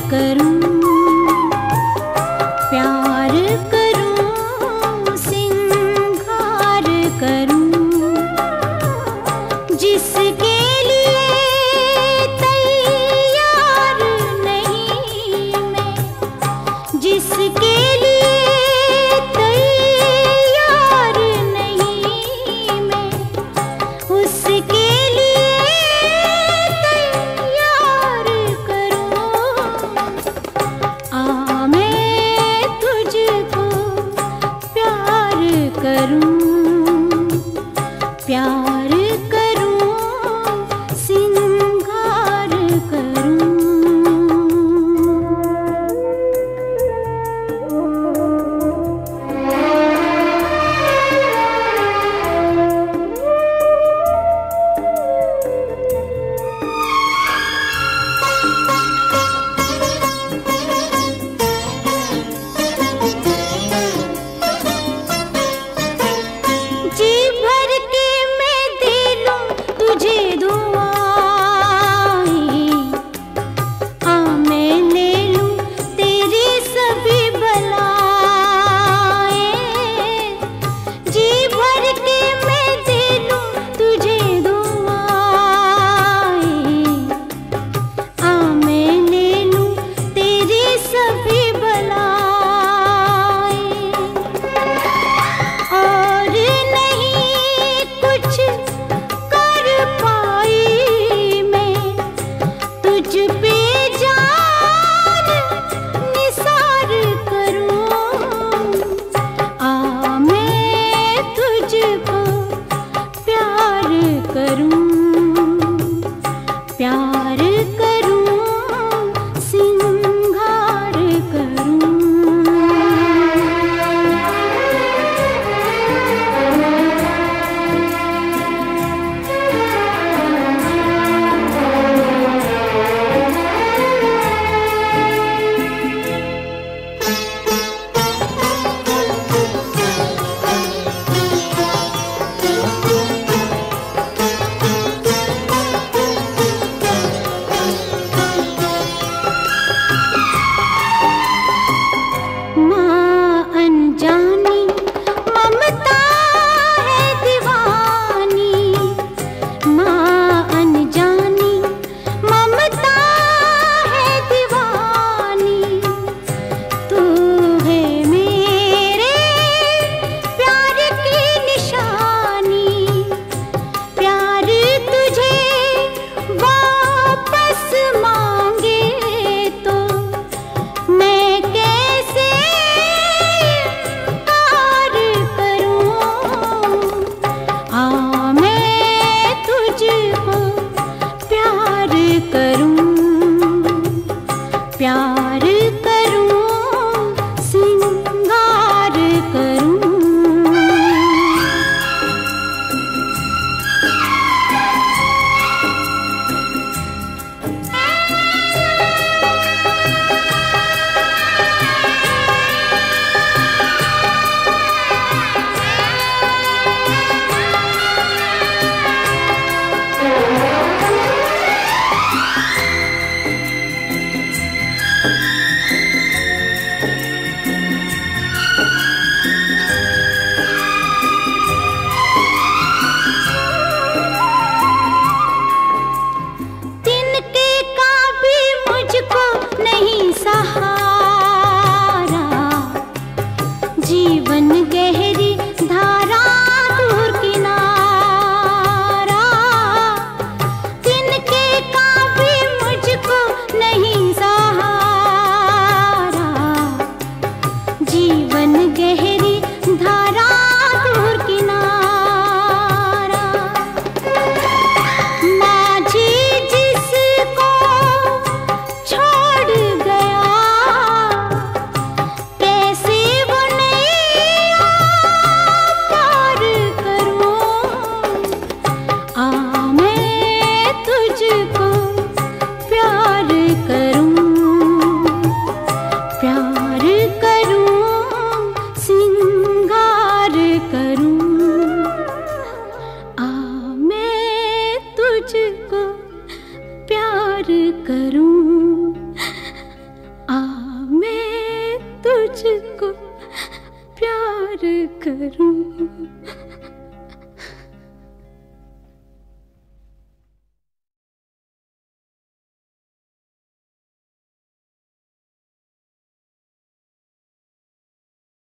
करूँ? करूँ